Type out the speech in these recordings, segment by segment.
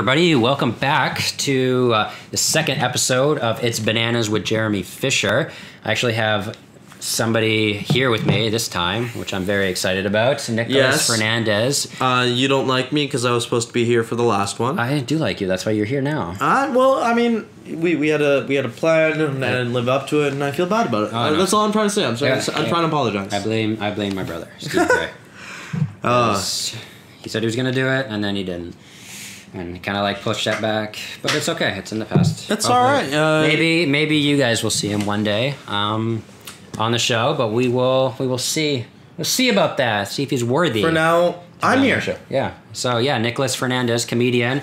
everybody. Welcome back to uh, the second episode of It's Bananas with Jeremy Fisher. I actually have somebody here with me this time, which I'm very excited about. Nicholas Yes. Fernandes. Uh, you don't like me because I was supposed to be here for the last one. I do like you. That's why you're here now. Uh, well, I mean, we, we had a we had a plan and, and live up to it, and I feel bad about it. Oh, Uh, no. That's all I'm trying to say. I'm sorry. Yeah, I'm yeah. trying to apologize. I blame I blame my brother, Steve Gray. Uh, he said he was gonna do it, and then he didn't. And kind of like pushed that back, but it's okay. It's in the past. That's all right, uh, maybe maybe you guys will see him one day um, on the show, but we will we will see. We'll see about that. See if he's worthy. for now, I'm here. show. Yeah. So yeah, Nicholas Fernandes, comedian,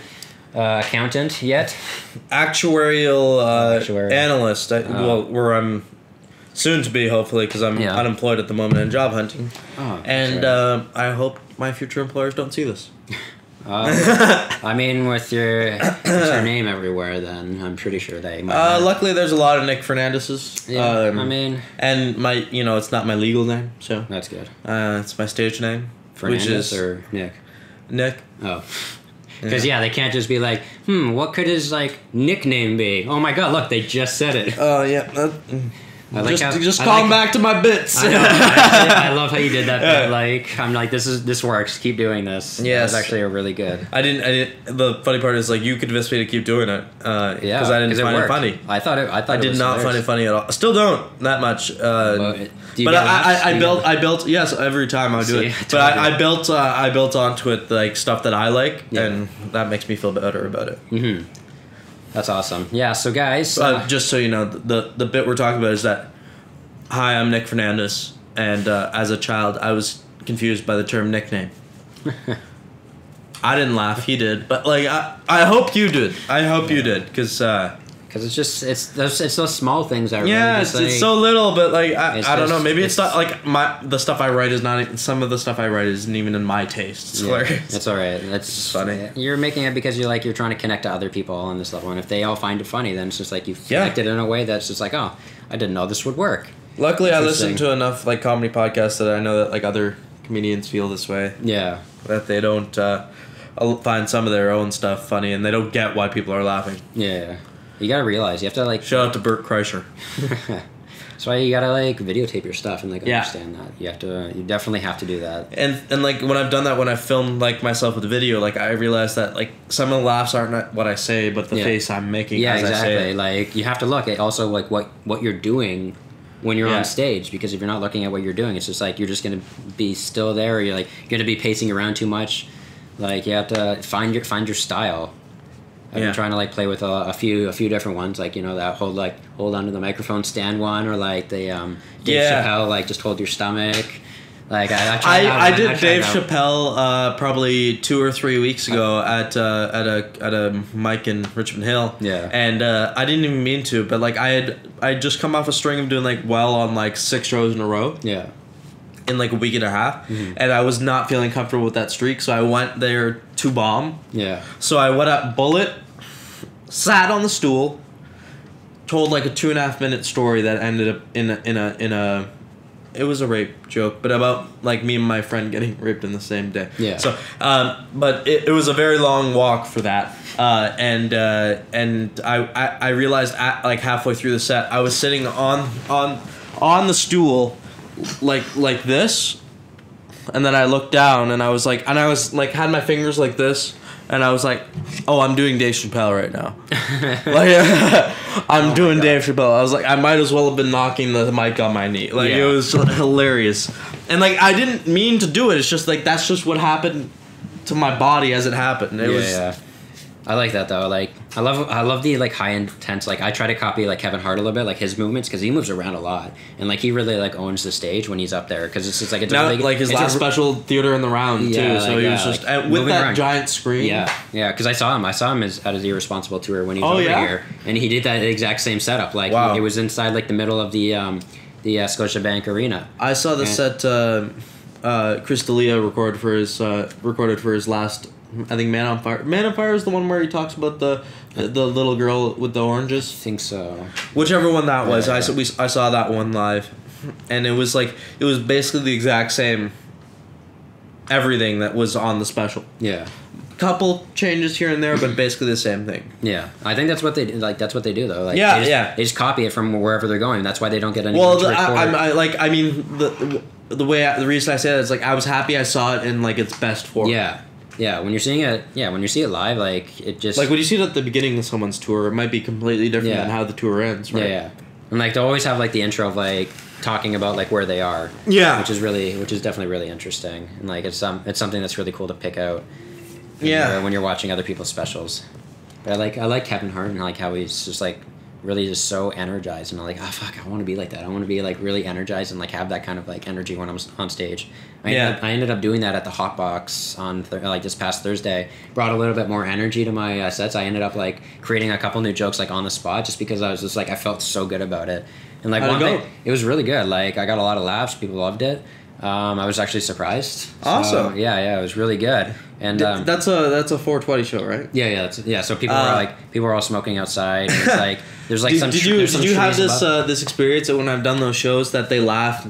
uh, accountant. Yet. Actuarial, uh, Actuary. analyst. I, well, where I'm soon to be, hopefully, because I'm Yeah. unemployed at the moment and job hunting. Oh, and that's uh, I hope my future employers don't see this. I mean, with your with your name everywhere, then I'm pretty sure they might. Uh, luckily, there's a lot of Nick Fernandes's. yeah. um, I mean, and my, you know, it's not my legal name, so that's good. uh, it's my stage name, Fernandes which is or Nick. Nick. Oh. Because yeah. they can't just be like, hmm, what could his like nickname be? Oh my god, look, they just said it. Oh yeah. I like just how- just I call like- him back to my bits. I, know, actually, I love how you did that. Yeah. Like I'm like, this is this works. Keep doing this. Yeah, that's actually a really good. I didn't. I didn't. The funny part is like you convinced me to keep doing it. Uh, Yeah, Because I didn't find it worked. funny. I thought it. I thought I it did was not find it funny at all. Still don't that much. Uh, but I. I, I built. I built. Yes, every time I do See, it. But. I, I built. Uh, I built onto it like stuff that I like, Yeah. and that makes me feel better about it. Mm-hmm. That's awesome. Yeah. So guys, Uh, uh, just so you know, the the bit we're talking about is that, hi, I'm Nick Fernandes, and uh, as a child, I was confused by the term nickname. I didn't laugh. He did, but like I, I hope you did. I hope you did, because uh, because it's just it's those it's those small things that yeah, really it's, just, it's like- so little, but like I, I don't know. Maybe it's, it's- not like my the stuff I write is not even- some of the stuff I write isn't even in my taste. It's Yeah, hilarious. That's all right. That's funny. You're making it because you're like you're trying to connect to other people on this level, and if they all find it funny, then it's just like you've Yeah. connected in a way that's just like, oh, I didn't know this would work. Luckily, I listen to enough like comedy podcasts that I know that like other comedians feel this way. Yeah. that they don't uh, find some of their own stuff funny and they don't get why people are laughing. Yeah. You gotta realize you have to like. Shout out to Bert Kreischer. That's why you gotta like videotape your stuff and like Yeah. understand that. You have to. You definitely have to do that. And and like when I've done that when I filmed like myself with the video, like I realized that like some of the laughs aren't what I say, but the Yeah. face I'm making Yeah, as I say exactly. it. Like you have to look at also like what what you're doing when you're Yeah. on stage because if you're not looking at what you're doing, it's just like you're just gonna be still there. Or you're like you're gonna be pacing around too much. Like you have to find your find your style. I've Yeah. been trying to like play with a, a few a few different ones, like you know that hold like hold onto the microphone stand one, or like the um, Dave Yeah. Chappelle like just hold your stomach. Like I I, I, I did tried Dave. Chappelle uh, probably two or three weeks ago at uh, at a at a mic in Richmond Hill. Yeah. And uh, I didn't even mean to, but like I had I had just come off a string of doing like well on like six shows in a row. Yeah. in like a week and a half, Mm-hmm. and I was not feeling comfortable with that streak, so I went there to bomb. Yeah. So I went up bullet, sat on the stool, told like a two and a half minute story that ended up in a, in a in a. It was a rape joke, but about like me and my friend getting raped in the same day. Yeah. So, um, but it, it was a very long walk for that, uh, and uh, and I, I I realized at, like halfway through the set I was sitting on on on the stool, like like this, and then I looked down and I was like, and I was like, had my fingers like this, and I was like, oh, I'm doing Dave Chappelle right now. like, I'm Oh doing Dave Chappelle. I was like, I might as well have been knocking the mic on my knee. Like, Yeah. it was hilarious. And like, I didn't mean to do it. It's just like, that's just what happened to my body as it happened. It yeah, was, yeah. I like that though. Like I love I love the like high intense. Like I try to copy like Kevin Hart a little bit, like his movements because he moves around a lot and like he really like owns the stage when he's up there because it's just like it's a now, really, like his last special theater in the round Yeah, too. So like, he was yeah, just like, with that around. giant screen. Yeah, yeah. Because I saw him. I saw him as, at his irresponsible tour when he was Oh, over yeah? here, and he did that exact same setup. Like Wow. it was inside like the middle of the um, the uh, Scotiabank Arena. I saw the And- set uh, uh, Chris D'Elia recorded for his uh, recorded for his last. I think Man on Fire. Man on Fire is the one where he talks about the the, the little girl with the oranges. I think so. Whichever one that was, Yeah, I saw we I saw that one live, and it was like it was basically the exact same. Everything that was on the special, Yeah. couple changes here and there, but basically the same thing. Yeah, I think that's what they do. like. That's what they do though. Like, Yeah, they just, yeah. They just copy it from wherever they're going. That's why they don't get any. Well, the. I, I'm I, like I mean the the way I, the reason I say that is like I was happy I saw it in like its best form. yeah, yeah. When you're seeing it, yeah, when you see it live, like it just Like when you see it at the beginning of someone's tour, it might be completely different Yeah. than how the tour ends, right? yeah, yeah. And like they always have like the intro of like talking about like where they are. Yeah. which is really, which is definitely really interesting, and like it's um, it's something that's really cool to pick out. Yeah. when you're watching other people's specials. But I like I like Kevin Hart and I like how he's just like really just so energized and I'm like oh fuck I want to be like that I want to be like really energized and like have that kind of like energy when I'm on stage. I Yeah. ended up, I ended up doing that at the Hot Box on th- like this past Thursday. Brought a little bit more energy to my uh, sets. I ended up like creating a couple new jokes like on the spot just because I was just like I felt so good about it. And like How'd it one go? thing, it was really good. Like I got a lot of laughs. People loved it. Um, I was actually surprised. So, Awesome. yeah, yeah, it was really good. And um, that's a that's a 420 show, right? yeah, yeah, that's, yeah. So people Uh, were like, people were all smoking outside. And it's like there's like did, some. did you did some you have this uh, this experience that when I've done those shows that they laugh?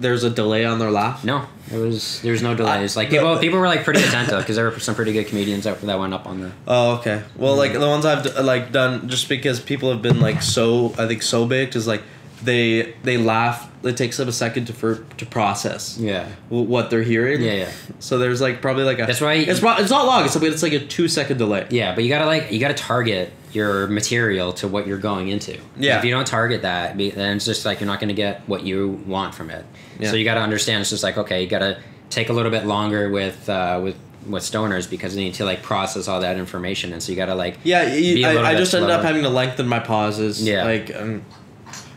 There's a delay on their laugh. no, there was there was no delays. Like people people were like pretty attentive because there were some pretty good comedians that, that went up on the. Oh, okay. Well, like the ones I've like done, just because people have been like so, I think so baked is like they they laugh. It takes them a second to for to process Yeah. what they're hearing. Yeah, yeah, So there's like probably like a. That's why- it's pro- it's not long. It's it's like a two second delay. yeah. But you gotta like you gotta target your material to what you're going into. Yeah. If you don't target that, then it's just like you're not gonna get what you want from it. Yeah. So you gotta understand. It's just like okay, you gotta take a little bit longer with uh, with with stoners because they need to like process all that information, and so you gotta like Yeah, you, I, I just ended up having to lengthen my pauses. Yeah. Like, um,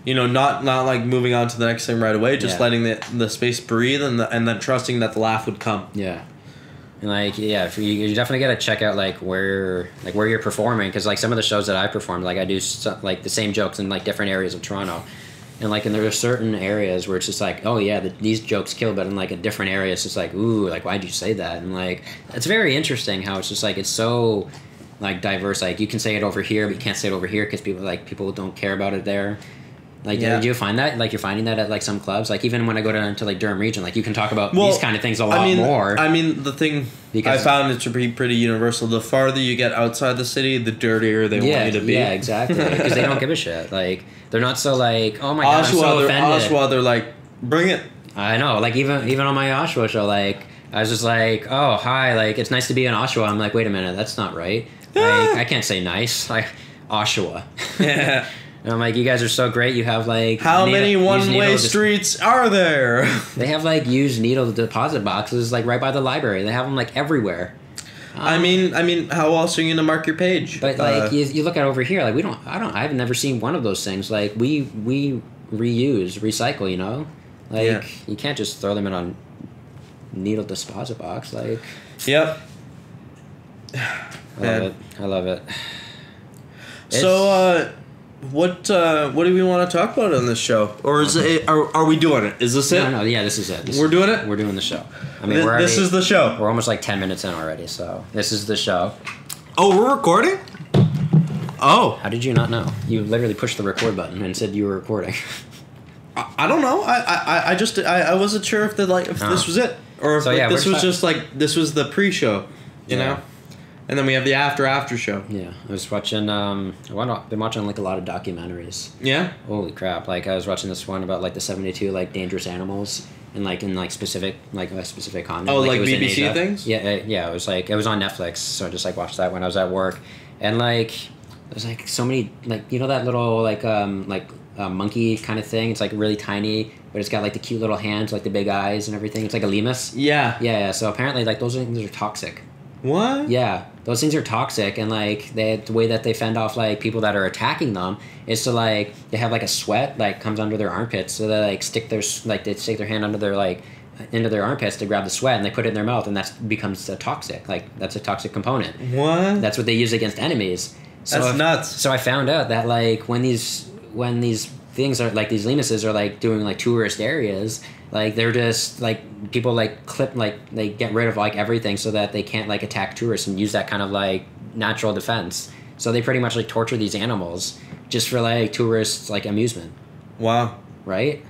you know, not not like moving on to the next thing right away. Just Yeah. letting the the space breathe and the, and then trusting that the laugh would come. Yeah, and like yeah, if you, you definitely got to check out like where like where you're performing because like some of the shows that I performed, like I do like the same jokes in like different areas of Toronto, and like and there are certain areas where it's just like oh yeah, the, these jokes kill, but in like a different area, it's just like ooh like why'd you say that? And like it's very interesting how it's just like it's so like diverse. Like you can say it over here, but you can't say it over here because people like people don't care about it there. Like, Yeah. do you find that? Like, you're finding that at like some clubs. Like, even when I go down to like Durham region, like you can talk about Well, these kind of things a lot I mean, more. I mean, the thing Because- I found it to be pretty universal. The farther you get outside the city, the dirtier they yeah, want you to be. yeah, exactly. Because they don't give a shit. Like, they're not so like, oh my god, I'm Oshawa, so they're, offended. Oshawa, they're like, bring it. I know. Like, even even on my Oshawa show, like, I was just like, oh hi, like it's nice to be in Oshawa. I'm like, wait a minute, that's not right. Like, I can't say nice. Like, Oshawa. Yeah. And I'm like, you guys are so great. You have like How many used one way needle dis- streets are there? They have like used needle deposit boxes like right by the library. They have them like everywhere. I mean, I mean, how else are you gonna mark your page? But like Uh, you, you look at over here, like we don't, I don't, I've never seen one of those things. Like we we reuse, recycle. You know, like Yeah. you can't just throw them in a needle deposit box. Like yep. I Man. love it. I love it. So, uh, what uh, what do we want to talk about on this show, or is it? Are, are we doing it? Is this it? no, no, yeah, this is it. This We're is- doing it? We're doing the show. I mean, Th- we're this already- is the show. We're almost like ten minutes in already, so this is the show. Oh, we're recording. Oh, How did you not know? You literally pushed the record button and said you were recording. I, I don't know. I, I, I just I, I wasn't sure if the like if Oh. this was it or if So, like, yeah, this we're was sta- just like this was the pre-show, you Yeah. know, and then we have the after after show. yeah, I was watching. Um, I went- been watching like a lot of documentaries. Yeah. Holy crap! Like I was watching this one about like the seventy-two like dangerous animals and like in like specific like a specific continent. Oh, like it was BBC things? Yeah, uh, yeah. It was like it was on Netflix, so I just like watched that when I was at work, and like there's like so many like you know that little like um like uh, monkey kind of thing. It's like really tiny, but it's got like the cute little hands, like the big eyes and everything. It's like a lemur. Yeah. Yeah, yeah. So apparently, like those things are toxic. What? Yeah, those things are toxic, and like they, the way that they fend off like people that are attacking them is to like they have like a sweat like comes under their armpits, so they like stick their like they stick their hand under their like into their armpits to grab the sweat, and they put it in their mouth, and that becomes a toxic. Like that's a toxic component. What? That's what they use against enemies. So That's if- nuts. So I found out that like when these when these things are like these lemuses are like doing like tourist areas, like they're just like people like clip like they get rid of like everything so that they can't like attack tourists and use that kind of like natural defense. So they pretty much like torture these animals just for like tourists like amusement, Wow. right?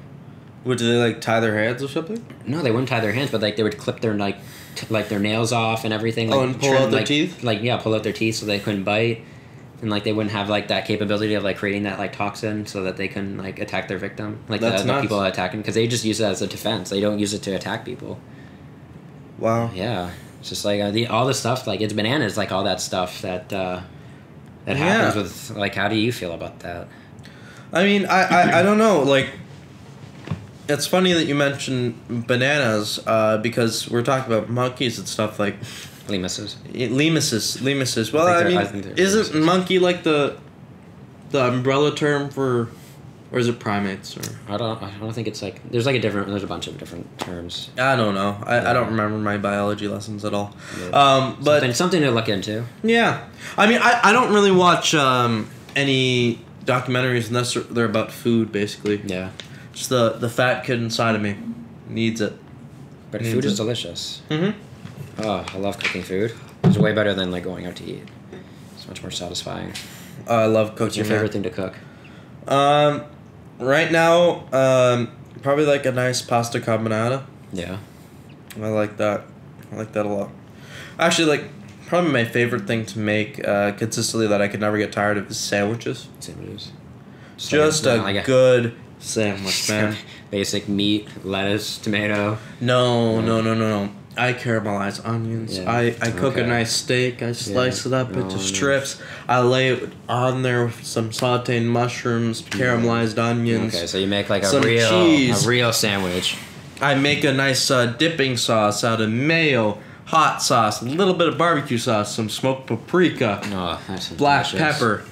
Would they like tie their hands or something? No, they wouldn't tie their hands, but like they would clip their like t- like their nails off and everything. Oh, and pull out their like, teeth? Like yeah, pull out their teeth so they couldn't bite, and like they wouldn't have like that capability of like creating that like toxin so that they can like attack their victim, like the, That's the nuts. people attacking, because they just use it as a defense. They don't use it to attack people. Wow. Yeah, it's just like uh, the all the stuff like it's bananas, like all that stuff that uh, that Yeah. happens with like. How do you feel about that? I mean, I, I, I don't know. Like, it's funny that you mentioned bananas uh, because we're talking about monkeys and stuff like Limaces. lemurses. Lemurses. Well, I I, they're- I mean, isn't lemurses. monkey like the the umbrella term for, or is it primates? Or I don't. I don't think it's like there's like a different. There's a bunch of different terms. I don't know. I, I don't remember my biology lessons at all. Yeah. Um, but something, something to look into. Yeah, I mean, I, I don't really watch um, any documentaries unless they're, they're about food. Basically, Yeah, just the the fat kid inside of me needs it. but Needs food it. is delicious. Mm-hmm. Oh, I love cooking food. It's way better than like going out to eat. It's much more satisfying. I love cooking. What's your favorite thing to cook? Um, right now, um, probably like a nice pasta carbonara. Yeah. I like that. I like that a lot. Actually, like probably my favorite thing to make uh, consistently that I could never get tired of is sandwiches. Sandwiches. Just a like good sandwich, man. Basic meat, lettuce, tomato. No, no, no, no, no. I caramelize onions. Yeah, I, I cook a nice steak. I slice it up into nice. strips. I lay it on there with some sauteed mushrooms, caramelized onions. Okay, so you make like a real, cheese. a real sandwich. I make a nice uh, dipping sauce out of mayo, hot sauce, a little bit of barbecue sauce, some smoked paprika, Oh, black delicious. pepper.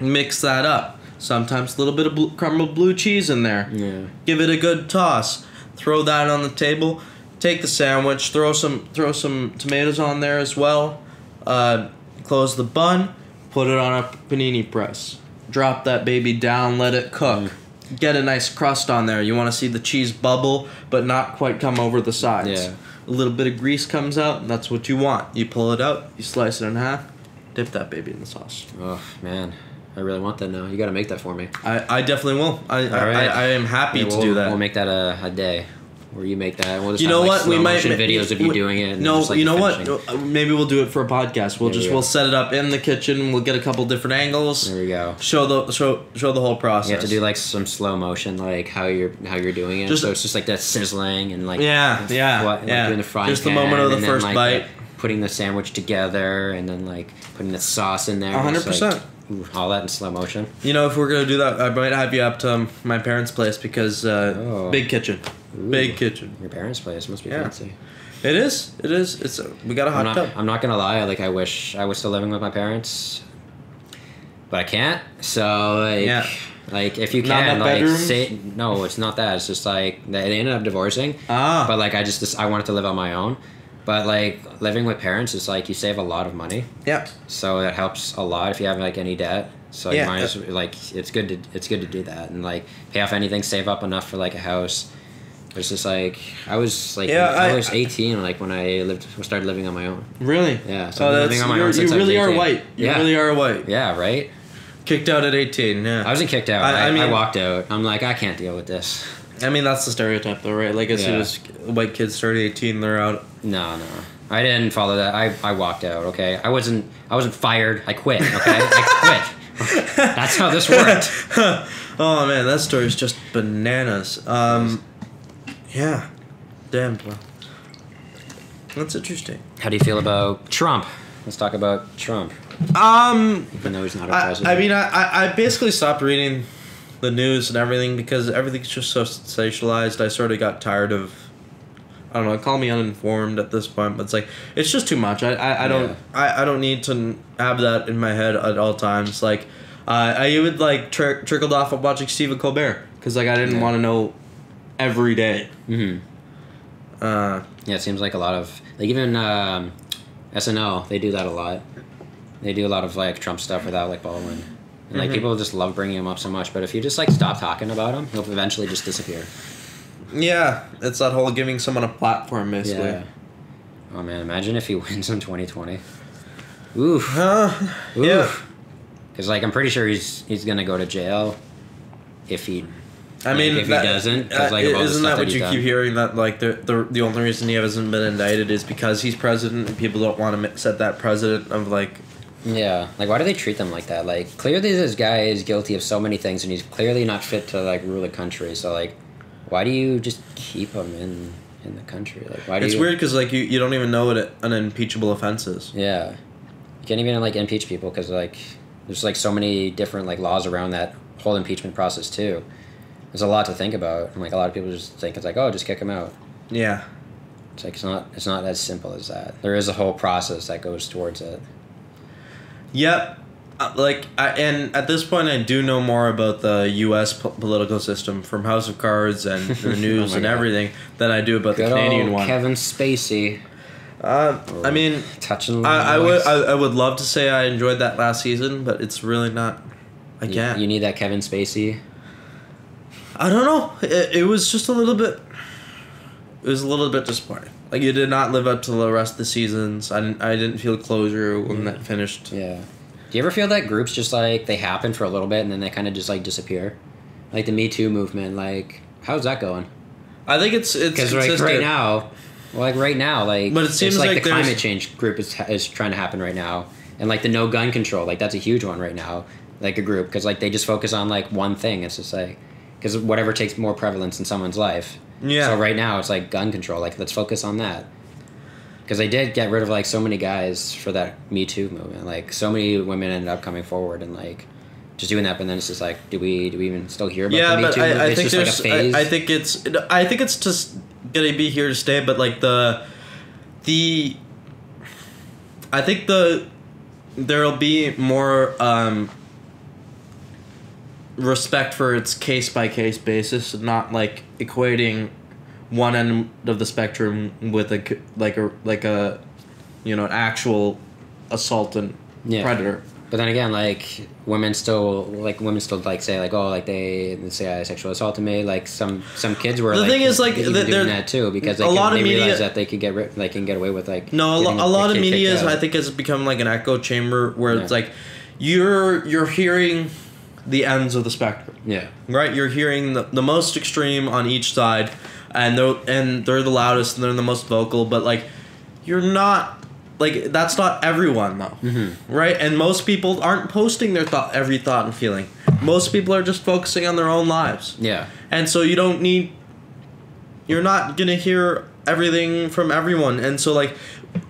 Mix that up. Sometimes a little bit of blue, crumbled blue cheese in there. Yeah. Give it a good toss. Throw that on the table. Take the sandwich. Throw some throw some tomatoes on there as well. Uh, close the bun. Put it on a panini press. Drop that baby down. Let it cook. Get a nice crust on there. You want to see the cheese bubble, but not quite come over the sides. Yeah. A little bit of grease comes out, and that's what you want. You pull it out. You slice it in half. Dip that baby in the sauce. Oh man, I really want that now. You got to make that for me. I, I definitely will. I, I, right. I, I am happy Yeah, to we'll, do that. We'll make that a, a day where you make that. We'll just you have, know like, what? We might motion ma- videos of you we- doing it. No, just, like, you know finishing. what? Uh, Maybe we'll do it for a podcast. We'll There just go. we'll set it up in the kitchen. We'll get a couple different angles. There we go. Show the show show the whole process. You have to do like some slow motion, like how you're how you're doing it. Just- so it's just like that sizzling and like Yeah, yeah, what, like yeah. doing the frying Just the moment of the and then, first like, bite. putting the sandwich together and then like putting the sauce in there. Hundred percent. All that in slow motion. You know, if we're gonna do that, I might have you up to um, my parents' place because uh, Oh. big kitchen, Ooh. big kitchen. Your parents' place must be Yeah. fancy. It is. It is. It's. A, we got a I'm hot not, tub. I'm not gonna lie. Like I wish I was still living with my parents, but I can't. So like, Yeah. like if you Not can, enough like bedrooms? say no. It's not that. It's just like they, they ended up divorcing. Ah. But like I just I wanted to live on my own. But like living with parents is like you save a lot of money, yeah. so it helps a lot if you have like any debt. So Yeah. you might as like it's good to it's good to do that and like pay off anything, save up enough for like a house. It's just like I was like Yeah, I, I- was eighteen like when I lived started living on my own. Really. Yeah, so oh, I've that's living on my you're- own since you I was really are white. You Yeah. really are white. Yeah, right. Kicked out at eighteen. Yeah. I wasn't kicked out. I- I, I I, walked out. I'm like I can't deal with this. I mean, that's the stereotype, though, right? Like, as soon as white kids start 18, they're out. No, no. I didn't follow that. I, I walked out. Okay, I wasn't I wasn't fired. I quit. Okay, I quit. That's how this worked. oh, man, that story's just bananas. Um, yeah. Damn. Well, that's interesting. How do you feel about Trump? Let's talk about Trump. Um, Even though he's not I, president. I mean, I, I I basically stopped reading the news and everything because everything's just so sensationalized. I sort of got tired of. I don't know. Call me uninformed at this point, but it's like it's just too much. I I, I don't Yeah. I, I don't need to have that in my head at all times. Like, uh, I would like tri- trickled off of watching Stephen Colbert because like I didn't Yeah. want to know every day. hmm Uh, Yeah, it seems like a lot of like even um, SNL they do that a lot. They do a lot of like Trump stuff without like Baldwin, and like Mhm. people just love bringing him up so much. But if you just like stop talking about him, he'll eventually just disappear. Yeah, it's that whole giving someone a platform, basically. Yeah. Oh man, imagine if he wins in 2020. Oof. Uh, yeah. Because like I'm pretty sure he's he's gonna go to jail if he I mean, if he doesn't, 'cause, uh, like, of all the isn't that that what you done. keep hearing? That like the, the the only reason he hasn't been indicted is because he's president and people don't want to set that president of like Yeah, like why do they treat them like that? Like clearly this guy is guilty of so many things, and he's clearly not fit to like rule the country. So like, why do you just keep them in in the country? Like why do it's you? weird because like you, you don't even know what an impeachable offense is. Yeah, you can't even like impeach people because like there's like so many different like laws around that whole impeachment process too. There's a lot to think about, and like a lot of people just think it's like, oh, just kick them out. Yeah. It's like it's not it's not as simple as that. There is a whole process that goes towards it. Yep. Uh, like I, and at this point I do know more about the U.S. po- political system from House of Cards and the news Oh and God. everything than I do about Good the Canadian one. Kevin Spacey Uh, I mean, touching. I, I would. I, I would love to say I enjoyed that last season, but it's really not. I You- can't. You, need that Kevin Spacey. I don't know. It, it was just a little bit. It was a little bit disappointing. Like you did not live up to the rest of the seasons. I didn't, I didn't feel closure when that finished. Yeah. Do you ever feel that groups just like they happen for a little bit and then they kind of just like disappear? Like the Me Too movement, like how's that going? I think it's it's Because like right now, like right now, like But it seems it's like, like the climate change group is is trying to happen right now, and like the no gun control, like that's a huge one right now, like a group because like they just focus on like one thing. It's just like because whatever takes more prevalence in someone's life. Yeah. So right now it's like gun control. Like let's focus on that. Because they did get rid of like so many guys for that Me Too movement. Like so many women ended up coming forward and like just doing that. But then it's just like, do we do we even still hear about yeah, the Me but Too I? I think like there's phase. I, I think it's I think it's just gonna be here to stay. But like the the I think the there'll be more um, respect for its case by case basis, not like equating one end of the spectrum with a c- like a like a you know an actual assault and Yeah. predator. But then again, like women still like women still like say like oh like they, they say I sexual assaulted me like some some kids were The like, thing is, like, even the- doing that too because they, a could, lot of they media- realize that they could get rid they can get away with like No, a, lo- a lot of kid media, is. I think, has become like an echo chamber where it's like you're you're hearing the ends of the spectrum, yeah right? You're hearing the, the most extreme on each side, and they're and they're the loudest and they're the most vocal. But like, you're not like that's not everyone though, Mm-hmm. right? And most people aren't posting their thought, every thought and feeling. Most people are just focusing on their own lives. yeah And so you don't need you're not going to hear everything from everyone. And so like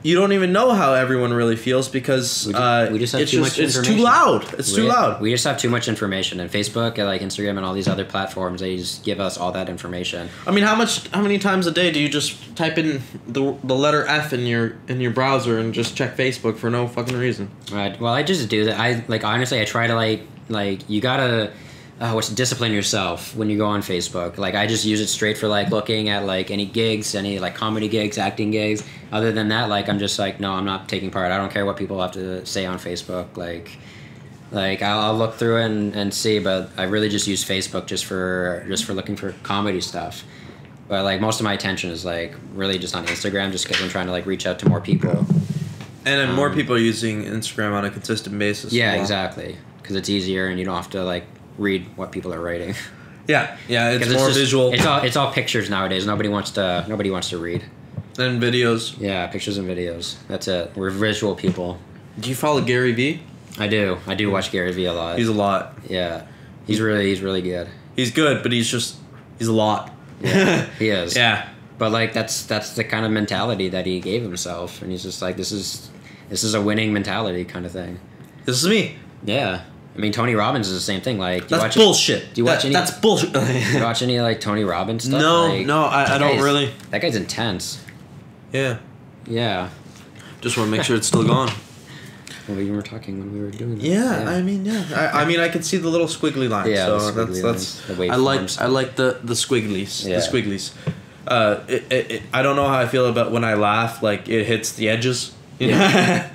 you don't even know how everyone really feels because We uh, we just have it's too just much it's too loud. It's too loud. we just have too much information and Facebook and like Instagram and all these other platforms they just give us all that information I mean, how much how many times a day do you just type in the the letter F in your in your browser and just check Facebook for no fucking reason? Right. Well, I just do that. I like honestly, I try to like like you gotta uh, what's discipline yourself when you go on Facebook. Like I just use it straight for like looking at like any gigs, any like comedy gigs, acting gigs. Other than that, like I'm just like no, I'm not taking part. I don't care what people have to say on Facebook. Like like I'll, I'll look through it and, and see, but I really just use Facebook just for just for looking for comedy stuff. But like most of my attention is like really just on Instagram, just because I'm trying to like reach out to more people. And then more Um, people are using Instagram on a consistent basis. Yeah, well. exactly. Because it's easier and you don't have to like read what people are writing. Yeah, yeah, it's 'Cause more just- visual It's all it's all pictures nowadays. Nobody wants to nobody wants to read. than videos. Yeah, pictures and videos. That's it. We're visual people. Do you follow Gary Vee? I do. I do watch Gary Vee a lot. He's a lot. yeah, he's really he's really good. He's good, but he's just he's a lot. Yeah, he is. Yeah. But like that's that's the kind of mentality that he gave himself, and he's just like this is this is a winning mentality kind of thing. This is me. Yeah. I mean, Tony Robbins is the same thing. Like, That's watch bullshit. do you watch That- any- That's bullshit. Do you watch any like Tony Robbins stuff? No, Like, no, I- I don't really. That guy's intense. yeah. Yeah. Just want to make sure it's still gone. Well, we were talking when we were doing that. Yeah, I mean, yeah. I, I mean, I can see the little squiggly lines. Yeah, so the that's squiggly that's. lines, the I like. I like the the squigglies. Yeah. The squigglies. Uh, it, it, it, I don't know how I feel about when I laugh. Like it hits the edges. You know,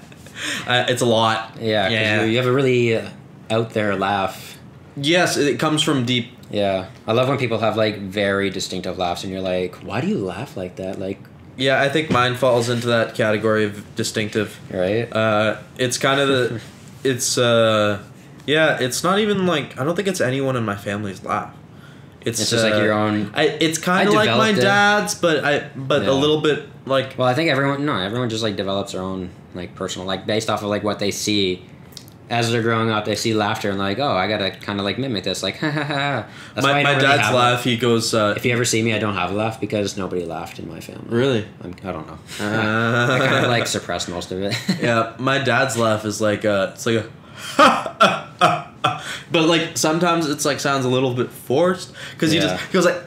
uh, it's a lot. yeah, Yeah. You, you have a really uh, out there laugh. Yes, it comes from deep. Yeah, I love when people have like very distinctive laughs, and you're like, why do you laugh like that? Like, Yeah, I think mine falls into that category of distinctive. right? Uh, it's kind of the, it's uh, yeah, it's not even like I don't think it's anyone in my family's laugh. It's, It's just like uh, your own- I, it's kind of like my it. dad's, but I but Yeah. a little bit like Well, I think everyone no, everyone just like develops their own like personal like based off of like what they see as they're growing up. They see laughter and like, oh, I gotta kind of like mimic this. Like, ha ha ha. That's my, my really dad's laugh. He goes, uh, If you ever see me, I don't have a laugh because nobody laughed in my family. really. I'm, I don't know. I kind of like suppress most of it. yeah, my dad's laugh is like uh it's like a but like sometimes it's like sounds a little bit forced because he just he goes like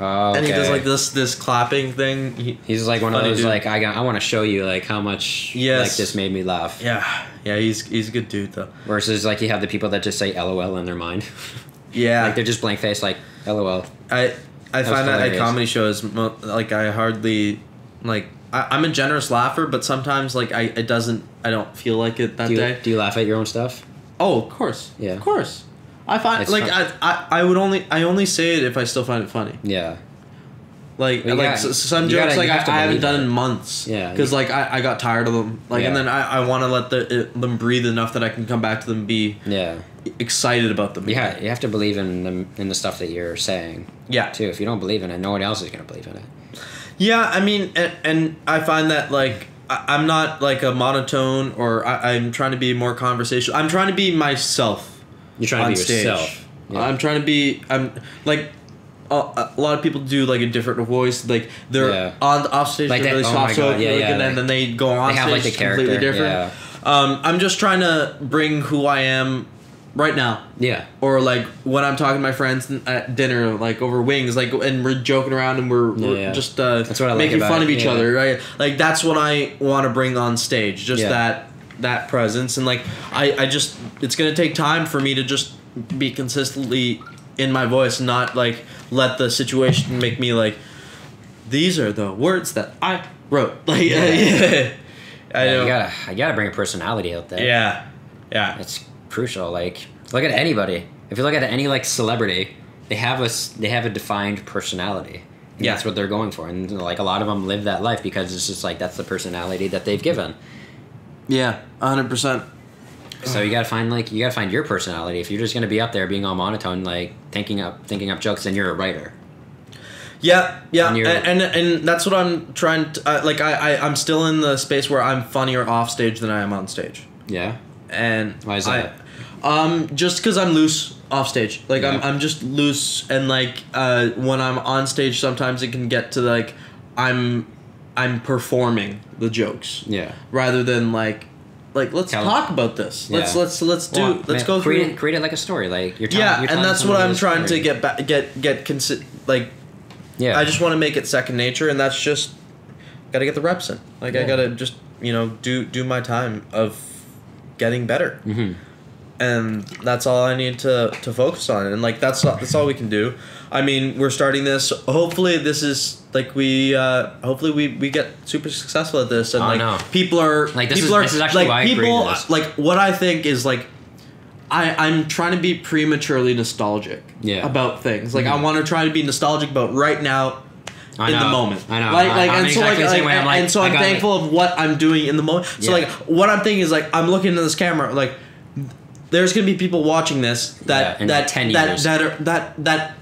Oh, and he does like this this clapping thing. He, He's like one of those dude. like I got, I want to show you like how much Yes. like this made me laugh. yeah, yeah, he's he's a good dude though. Versus like you have the people that just say LOL in their mind. Yeah, like they're just blank face like LOL. I I was find that at comedy shows mo- like I hardly like I, I'm a generous laugher, but sometimes like I it doesn't I don't feel like it that Do you, day. do you laugh at your own stuff? Oh, of course. Yeah. Of course. I find It's like. I, I I would only I only say it if I still find it funny. Yeah. Like Well, like some jokes gotta- like I, I haven't done it. in months. Yeah, Because like I, I got tired of them. Like and then I, I want to let the it, them breathe enough that I can come back to them and be Yeah. excited about them. Yeah, you have to believe in the, in the stuff that you're saying Yeah. too. If you don't believe in it, no one else is gonna believe in it. Yeah, I mean, and, and I find that like I, I'm not like a monotone, or I, I'm trying to be more conversational. I'm trying to be myself You're trying on to be stage. yourself. Yeah. I'm trying to be. I'm like. A, a lot of people do like a different voice, like they're Yeah. on off stage Like they're that- really oh my soft God, yeah, yeah, and then, like- then they go on they have, stage like, the completely character, different. Um, I'm just trying to bring who I am right now yeah. or like when I'm talking to my friends at dinner, like over wings, like and we're joking around and we're, we're Yeah, yeah. just uh, That's what I like making about fun it, of each yeah. other, right? Like that's what I want to bring on stage, just Yeah. that that presence, and like I I just it's gonna take time for me to just be consistently in my voice, not like let the situation make me like these are the words that I wrote, like yeah, Yeah. I Yeah, know, you gotta, I gotta bring a personality out there. yeah, yeah. It's crucial. Like, look at anybody. If you look at any like celebrity, they have a they have a defined personality. Yeah. That's what they're going for, and like a lot of them live that life because it's just like that's the personality that they've given. Yeah, hundred percent. So you gotta find like you gotta find your personality. If you're just gonna be up there being all monotone, like thinking up thinking up jokes, then you're a writer. Yeah, yeah, And and and, and, that's what I'm trying to uh, like. I, I I'm still in the space where I'm funnier off stage than I am on stage, Yeah. and Why is I- that? um, just because I'm loose off stage, like I'm I'm just loose, and like uh, when I'm on stage, sometimes it can get to like I'm I'm performing the jokes Yeah. rather than like like let's Tell- talk about this. Let's Yeah. let's let's do Well, let's man, go create through. it, create it like a story. Like you're telling, yeah, you're and that's what I'm trying to get back get get consi- like Yeah. I just want to make it second nature, and that's just got to get the reps in. Like I gotta just you know do do my time of getting better, hmm and that's all I need to to focus on. And like that's that's all we can do. I mean, we're starting this. Hopefully, this is like we. uh Hopefully, we we get super successful at this, and Oh, like no. people are Like, this people is- are this is actually like I people like what I think is like. I, I'm trying to be prematurely nostalgic Yeah. about things. Like I Mhm. want to try to be nostalgic about right now I in the moment. I know. Like, like, I'm and so, exactly like, like. Like, and so I I'm like- thankful of what I'm doing in the moment. So, Yeah. like, what I'm thinking is like, I'm looking into this camera, like, there's gonna be people watching this that Yeah, that 10 that years. that are, that that.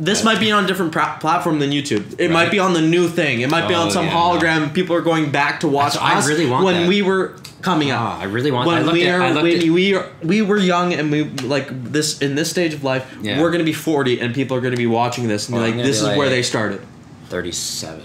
This might be on a different pra- platform than YouTube. It Right. might be on the new thing. It might be Oh, on some yeah, hologram. People are going back to watch That's- I us really want when that. we were coming up Ah, I really want. I when looked we are I when we are, we were young and we like this in this stage of life Yeah. we're gonna be 40 and people are gonna be watching this and be Well, like this be is where like- they started 37.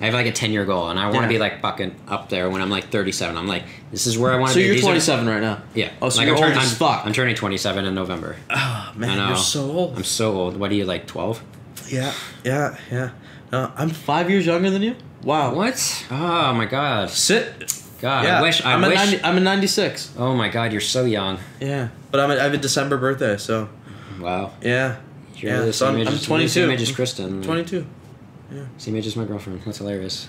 I have like a 10 year goal, and I want to Yeah. be like fucking up there when I'm like 37. I'm like, this is where I want to so be. So you're These are- 27 right now yeah. oh so like you're I'm old turning, as I'm, fuck I'm turning 27 in November. oh man you're so old I'm so old. What are you like 12? yeah yeah yeah no, I'm five years younger than you wow What? Oh my god. sit God, yeah I wish. I I'm a wish. 90, I'm a 96 oh my god, you're so young. yeah but I'm a, I have a December birthday so Wow. yeah You're Yeah, the so I'm- age I'm as- 22. Same age as Kristen. 22 Same age as my girlfriend. That's hilarious.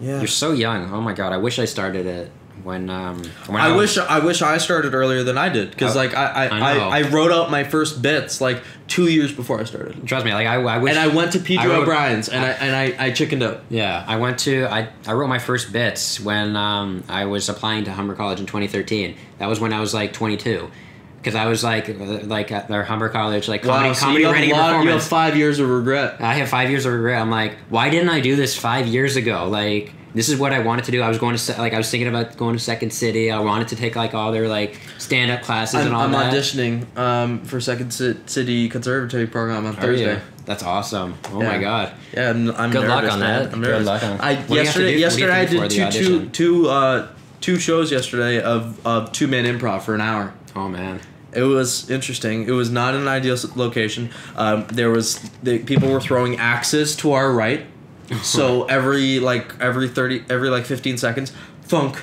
yeah You're so young. Oh my god, I wish I started it when um when I was- wish I wish I started earlier than I did because like I I, I. I, I wrote out my first bits like two years before I started. Trust me, like I, I wish. and I went to Peter I wrote- O'Brien's and I, and I, I chickened out. Yeah, I went to I, I wrote my first bits when um, I was applying to Humber College in 2013. That was when I was like 22, because I was like like at their Humber College like Wow, comedy, so comedy you have, lot, you have five years of regret. I have five years of regret. I'm like, why didn't I do this five years ago? Like, this is what I wanted to do. I was going to like I was thinking about going to Second City. I wanted to take like all their like stand up classes I'm, and all that. I'm that. auditioning um, for Second City Conservatory program on Are Thursday. you? That's awesome. Oh Yeah. my god. Yeah, I'm, I'm Good luck on man. that. I'm Good nervous. luck on- I What do you have to yesterday do- what do you yesterday I have to do did two two two uh, two shows yesterday of of two man improv for an hour. Oh man. It was interesting. It was not an ideal location. Um, there was the people were throwing axes to our right, so every like every thirty every like fifteen seconds, thunk,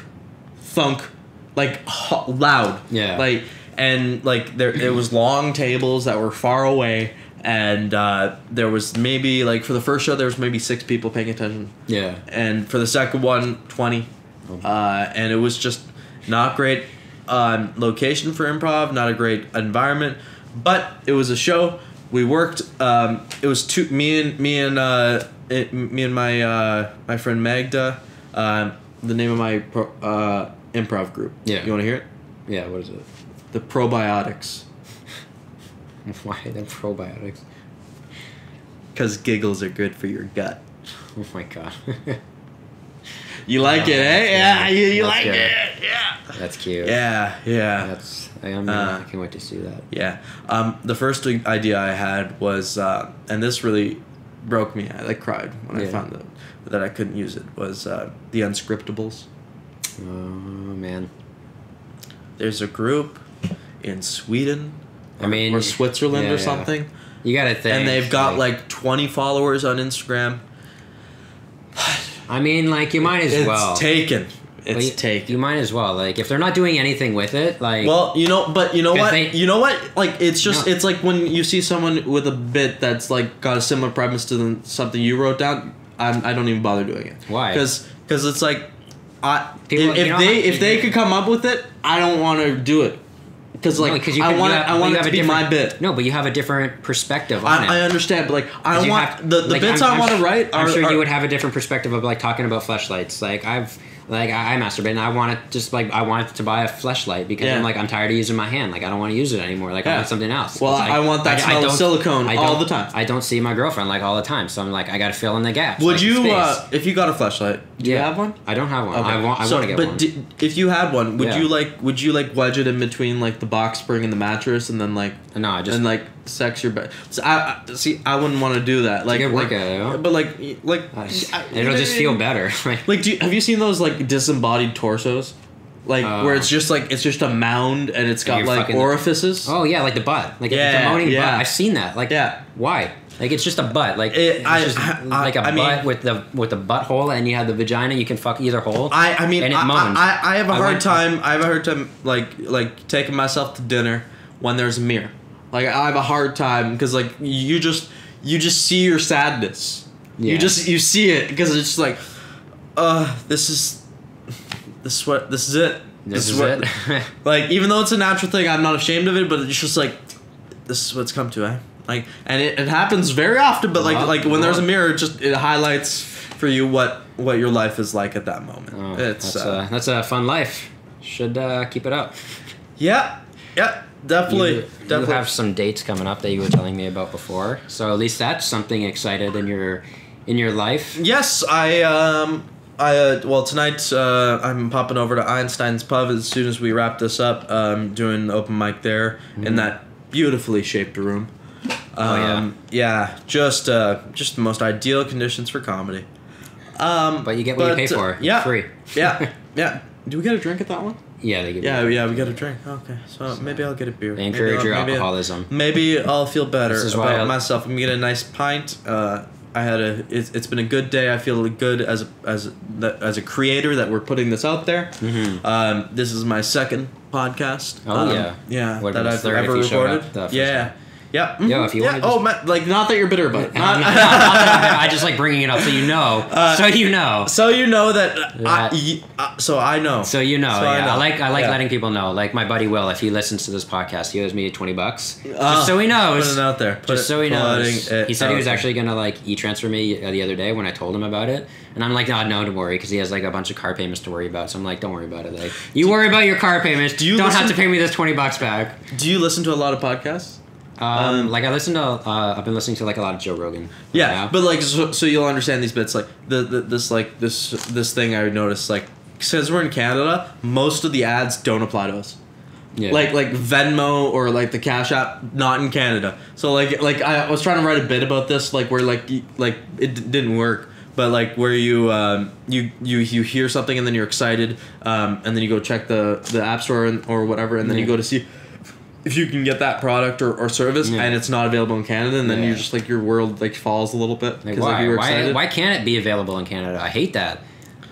thunk, like ho- loud. Yeah. Like and like there it was long tables that were far away. And uh, there was maybe like for the first show there was maybe six people paying attention, Yeah. and for the second one 20 uh, and it was just not great um, location for improv not a great environment but it was a show we worked um, it was two me and me and uh, it, me and my uh, my friend magda um, the name of my pro, uh, improv group Yeah. you want to hear it Yeah. What is it? the probiotics Why the probiotics? because giggles are good for your gut Oh my god. you like Oh, it eh yeah you, you like good. it yeah That's cute. yeah yeah That's. I, am Uh, I can't wait to see that. Yeah. Um, the first idea I had was, uh, and this really broke me. I like cried when I found that that I couldn't use it. Was uh, the Unscriptables? Oh man. There's a group in Sweden. I mean, or Switzerland yeah, or yeah. something, You gotta think. and they've got like 20 followers on Instagram. I mean, like you might as it's well. It's taken. It's you, taken. You might as well. Like if they're not doing anything with it, like Well, you know, but you know what? they- you know what? Like, it's just, No. it's like when you see someone with a bit that's like got a similar premise to the, something you wrote down. I'm, I don't even bother doing it. Why? Because, because it's like, I People- if, if know they if they could come up with it, I don't want to do it. Because like, No, 'cause you I you want I want it to be my bit. No, but you have a different perspective on it. I, I understand, but like, I want have- the, the like, bits I'm- i want to write. Are, I'm sure are- you would have a different perspective of like talking about fleshlights. Like I've like I, I masturbate and I want to just like I want to buy a fleshlight because Yeah. I'm like I'm tired of using my hand. Like I don't want to use it anymore. Like I Yeah. want something else. Well, like, I want that smell of silicone I all the time. I don't see my girlfriend like all the time, so I'm like I got to fill in the gaps. Would like, you, uh, if you got a fleshlight, do you have one? I don't have one. I want. I So, want to get but one. di- if you had one, would Yeah. you like? Would you like wedge it in between like the box spring and the mattress, and then like no, I just and like sex your bed? So I, I see. I wouldn't want to do that. Like, good like workout, you know? but like, like I I- it'll just feel better. Like, Like, do you, have you seen those like disembodied torsos? Like Uh, where it's just like it's just a mound and it's got like orifices. Oh yeah, like the butt, like Yeah, the moaning yeah. butt. I've seen that. Like Yeah. why? Like it's just a butt. Like It- it's I- just I- like a I butt mean- with the with the butthole, and you have the vagina. You can fuck either hole. I, I mean, And it I, moans. I, I have a hard time. I have a hard time, like, like taking myself to dinner when there's a mirror. Like, I have a hard time because, like, you just, you just see your sadness. Yeah. You just, you see it because it's just like, uh, this is, this is what, this is it. this is what, it. Like, even though it's a natural thing, I'm not ashamed of it. But it's just like, this is what's come to, eh? Like, and it, it happens very often. But like, like when there's a mirror, it just it highlights for you what what your life is like at that moment. oh, it's that's, uh, a, that's a fun life. Should uh, keep it up. Yeah, yeah, definitely, You, definitely. you have some dates coming up that you were telling me about before. So at least that's something excited in your in your life. yes, I um, I uh, well tonight uh, I'm popping over to Einstein's Pub as soon as we wrap this up. Um, doing open mic there in that beautifully shaped room. Mm-hmm. Oh, yeah. Um, yeah, just uh, just the most ideal conditions for comedy. Um, But you get what you pay for. Yeah, free. yeah, yeah. Do we get a drink at that one? Yeah, they give Yeah, yeah, we got a drink. Okay, so maybe I'll get a beer. They Maybe encourage I'll- your maybe I'll- alcoholism. Maybe I'll feel better about I- myself. I'm gonna get a nice pint. Uh, I had a. It's, it's been a good day. I feel good as a, as a, as a creator that we're putting this out there. Mhm. Um, this is my second podcast. Oh, Um, yeah. yeah. Would've that I've ever recorded. first yeah, time. Yeah. If you yeah. wanna just- oh, man, like not that you're bitter but it. I, Not- I just like bringing it up so you know. Uh, so you know. so you know that. That- uh, so I know. So you know, So I yeah. I, know. like I like Yeah. letting people know. Like my buddy Will, if he listens to this podcast, he owes me twenty bucks. Ah, just so he knows. Put it out there. Put just it- so he knows. it He said he was there. actually gonna like e-transfer me uh, the other day when I told him about it, and I'm like, no, no, don't worry, because he has like a bunch of car payments to worry about. So I'm like, don't worry about it. Like, you worry about your car payments. Do you don't have to pay me this twenty bucks back. Do you listen to a lot of podcasts? Um, Um, like I listen to, uh, I've been listening to like a lot of Joe Rogan. Yeah, now. but like so, so you'll understand these bits like the, the this like this this thing I noticed like since we're in Canada, most of the ads don't apply to us. yeah. Like like Venmo or like the Cash App, not in Canada. So like like I was trying to write a bit about this, like where like like it d- didn't work, but like where you um, you you you hear something and then you're excited, um, and then you go check the the app store and, or whatever, and then you go to see if you can get that product or, or service Yeah. and it's not available in Canada, and then Yeah. you're just like your world like falls a little bit Like, why? like, why? Why can't it be available in Canada? I hate that.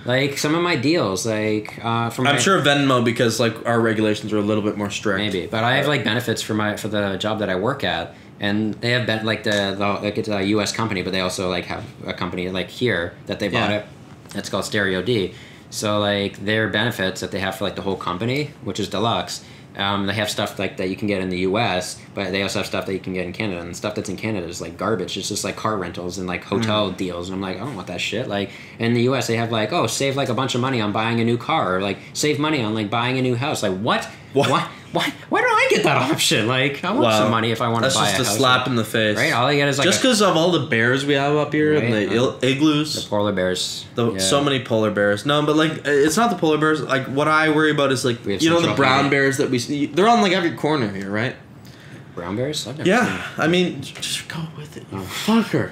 Like some of my deals, like uh, from I'm my- sure Venmo because like our regulations are a little bit more strict. maybe, but I have like benefits for my for the job that I work at, and they have been like the, the like it's a U.S. company, but they also like have a company like here that they bought Yeah. it. That's called Stereo D. So like their benefits that they have for like the whole company, which is deluxe. Um, they have stuff like that you can get in the U.S., but they also have stuff that you can get in Canada, and stuff that's in Canada is like garbage. It's just like car rentals and like hotel deals, and I'm like, I don't want that shit. Like in the U.S., they have like, oh, save like a bunch of money on buying a new car, or like save money on like buying a new house. Like what? What? Why? Why? Why don't I get that option? Like I want Wow. some money if I want That's to buy That's just a slap in the face. Right? All I get is like just because of all the bears we have up here and the uh, igloos. polar bears. The, Yeah. So many polar bears. No, but like it's not the polar bears. Like what I worry about is like you know the brown bears that we see. They're on like every corner here, right? brown bears. I've never seen Yeah. I mean, just go with it, you fucker.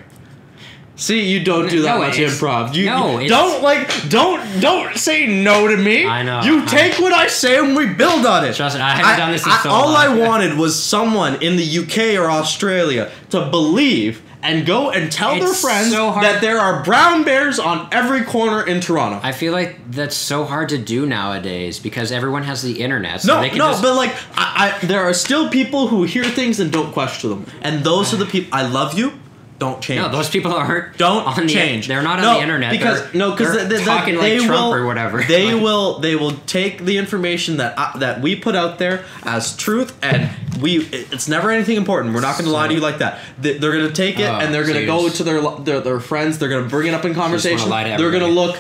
See, you don't do that No, much it's- improv. You, no, you it's- don't like don't don't say no to me. I know, You I- take what I say and we build on it. Trust me, I haven't done this in so All long. I wanted was someone in the UK or Australia to believe and go and tell their friends so that there are brown bears on every corner in Toronto. I feel like that's so hard to do nowadays because everyone has the internet. So no, they can no, just, but like, I, I, there are still people who hear things and don't question them, and those are the people. I love you. Don't change. no, those people aren't don't on the, change. They're not on No, the internet because they're, no, because they're they, they, talking they like Trump will, or whatever. They Like, will they will take the information that uh, that we put out there as truth, and we it's never anything important. We're not going to lie to you like that. They, they're going to take it Oh, and they're going to you go to their, their their friends. They're going to bring it up in conversation. they're going to look.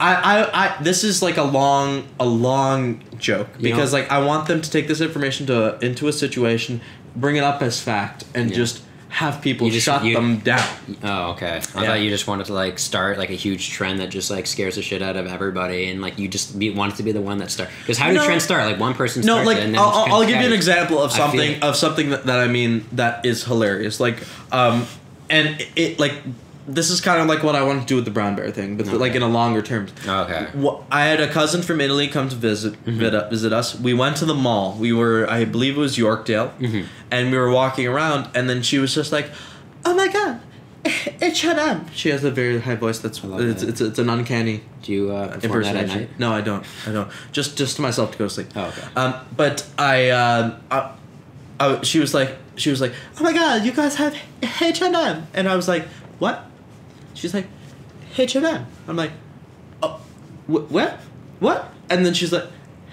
I, I, I this is like a long a long joke You because know- like I want them to take this information to into a situation, bring it up as fact, and Yeah. just have people just- shut you- them down. Oh, okay. I Yeah. thought you just wanted to like start like a huge trend that just like scares the shit out of everybody, and like you just be, wanted to be the one that starts. Because how do No. trends start? Like one person No, starts like it, and then I'll, I'll, I'll give you an example of something of something that, that I mean that is hilarious. Like, um, and it, it like this is kind of like what I want to do with the brown bear thing, but like in a longer term. Okay. I had a cousin from Italy come to visit Mm-hmm. visit, us. We went to the mall. We were, I believe it was Yorkdale, Mm-hmm. and we were walking around, and then she was just like, "Oh my god, it's H&M." She has a very high voice. That's it's, that. it's it's an uncanny Do you uh, perform that at impersonation. night? No, I don't. I don't. Just just to myself to go to sleep. Oh, okay. Um, but I, um, I, I, she was like, she was like, oh my god, you guys have H and M, and I was like, what? She's like, H and M. I'm like, oh, wh- what? What? And then she's like,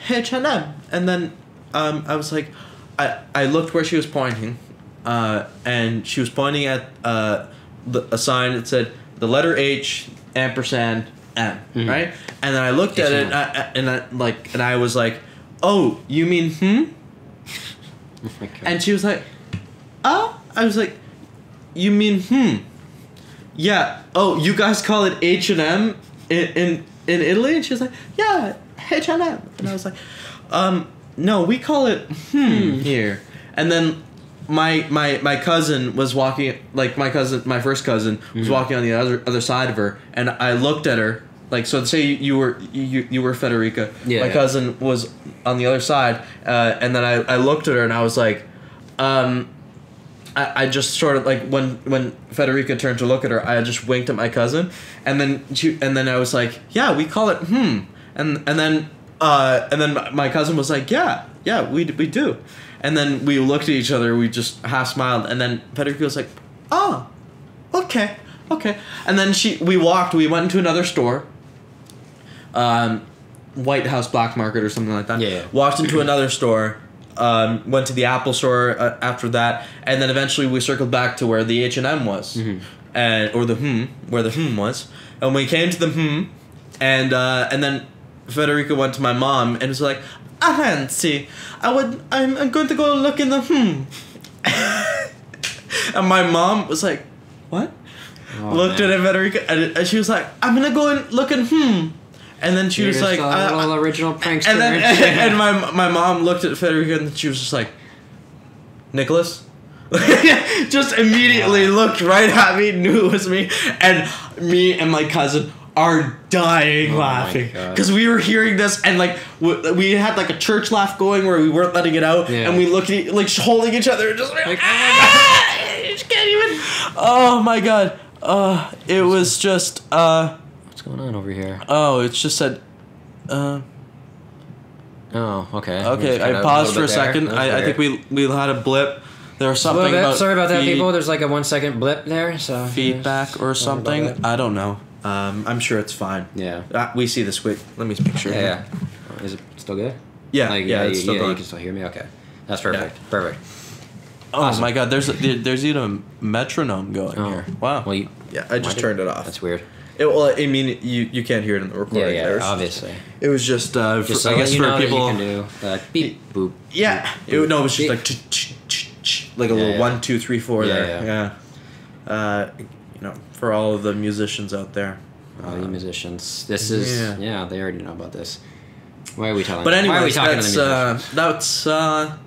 H and M, and then, um, I was like, I I looked where she was pointing, uh, and she was pointing at uh, the, a sign that said the letter H ampersand M, Mhm. right? And then I looked at it, H&M. and I, and I, like, and I was like, oh, you mean hmm? Oh. And she was like, oh. I was like, you mean hmm? Yeah. Oh, you guys call it H and M in in in Italy? And she was like, yeah, H and M. And I was like, um, no, we call it hmm here. And then my my my cousin was walking like my cousin my first cousin was Mhm. walking on the other other side of her and I looked at her like so say you, you were you, you were Federica Yeah, my yeah. cousin was on the other side uh, and then I, I looked at her and I was like um I, I just sort of like when when Federica turned to look at her I just winked at my cousin and then she and then I was like yeah we call it hmm and and then uh, and then my- my cousin was like, "Yeah, yeah, we we do," and then we looked at each other. We just half smiled, and then Federica was like, "Oh, okay, okay," and then she we walked. We went into another store. Um, White House Black Market or something like that. Yeah, yeah. Walked into another store. Um, went to the Apple store uh, after that, and then eventually we circled back to where the H and M was, and or the hmm where the hmm was, and we came to the hmm, and uh, and then Federica went to my mom and was like, "Ah, Auntie, I would I'm, I'm going to go look in the hmm," and my mom was like, "What?" Oh, Looked man. at Federica and, and she was like, "I'm gonna go and look in hmm," and then she You're was like, a uh, little original prankster. and then aren't and my my mom looked at Federica and she was just like, Nicholas. just immediately looked right at me, knew it was me, and me and my cousin are dying Oh laughing because we were hearing this and like we, we had like a church laugh going where we weren't letting it out, Yeah. and we looked at like holding each other and just like, Like, "Ah!" I just can't even. Oh my god. Uh, it was just uh going on over here? oh, it's just said uh Oh, okay. Okay, I paused for a second. I, I think we we had a blip. There was something bit. about Sorry about that, feed- people. There's like a one second blip there. So feedback or something. I don't know. Um, I'm sure it's fine. Yeah. Uh, we see this. Wait, let me make sure. Yeah, yeah. Oh, Is it still good? Yeah, Like, yeah, you, it's still yeah, you can still hear me. Okay, that's perfect. Perfect. Oh Awesome. my god, there's a, there's even a metronome going Oh, here. Wow. Well, you, yeah, I just turned it off. That's weird. It, well, I mean, you you can't hear it in the recording. yeah, There's- obviously. It was just, uh, Just for, so I guess you for know people. that you can do uh, beep boop. Yeah, boop, it, no, it was just beep. like ch- ch- ch- ch- like a Yeah, little yeah. one, two, three, four Yeah, there. Yeah. Uh, you know, for all of the musicians out there. all you musicians. This is Yeah. yeah. They already know about this. Why are we telling? But Why are we anyways, talking that's the uh, that's uh,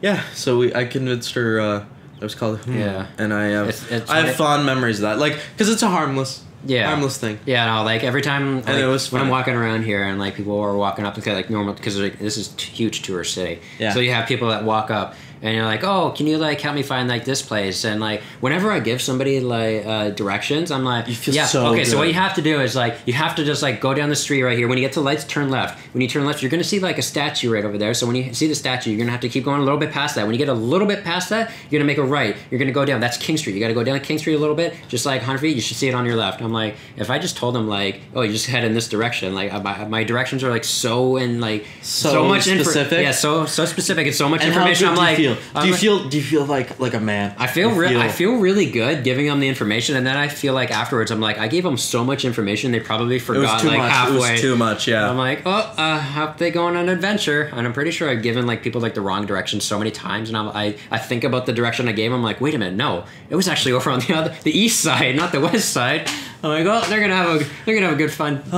yeah. So we I convinced her. Uh, it was called hmm, Yeah. and I have It's- it's I have fond memories of that. Like, cause it's a harmless, Yeah. harmless thing. Yeah, no, like every time like, it was when I'm walking around here and like people are walking up because like normal because like, this is huge tourist city. Yeah. So you have people that walk up and you're like, oh, can you like help me find like this place? And like whenever I give somebody like uh, directions, I'm like, You feel yeah, so okay. So what you have to do is like you have to just like go down the street right here. When you get to lights, turn left. When you turn left, you're gonna see like a statue right over there. So when you see the statue, you're gonna have to keep going a little bit past that. When you get a little bit past that, you're gonna make a right. You're gonna go down. That's King Street. You gotta go down King Street a little bit, just like 100 feet. You should see it on your left. I'm like, if I just told them like, oh, you just head in this direction. Like my, my directions are like so in like so, So much specific? Yeah, so so specific and so much And good information. I'm like, feel? I'm do you feel? Do you feel like like a man? I feel, re- I feel really good giving them the information, and then I feel like afterwards, I'm like, I gave them so much information, they probably It forgot was too like much. halfway. It was too much. Yeah. I'm like, oh, uh, how they go on an adventure? And I'm pretty sure I've given like people like the wrong direction so many times, and I'm, I I think about the direction I gave them. like, wait a minute, no, it was actually over on the other, the east side, not the west side. I'm like, oh, they're gonna have a they're gonna have a good fun, fun